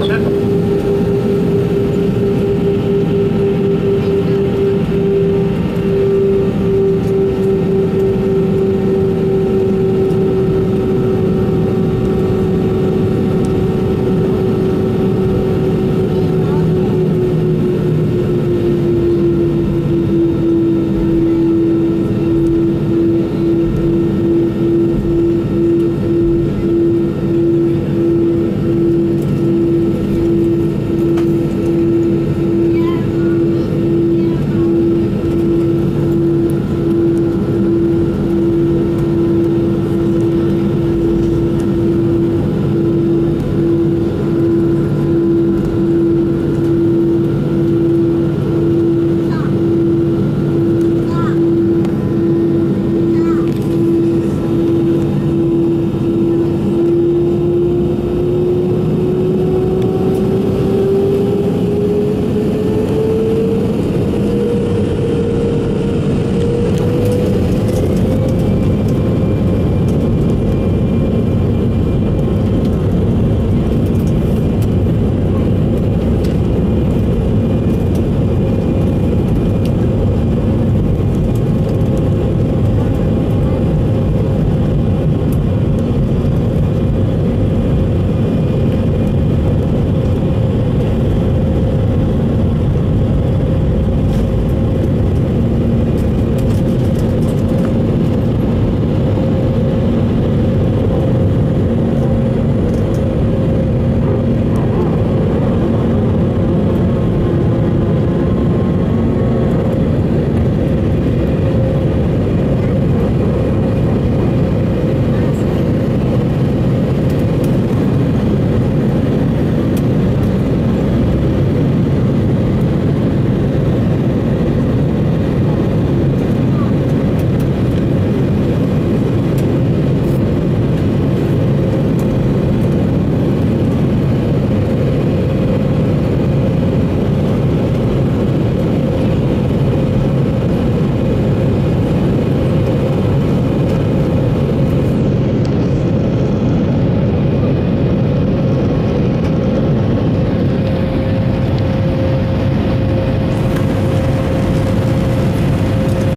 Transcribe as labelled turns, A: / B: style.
A: Watson.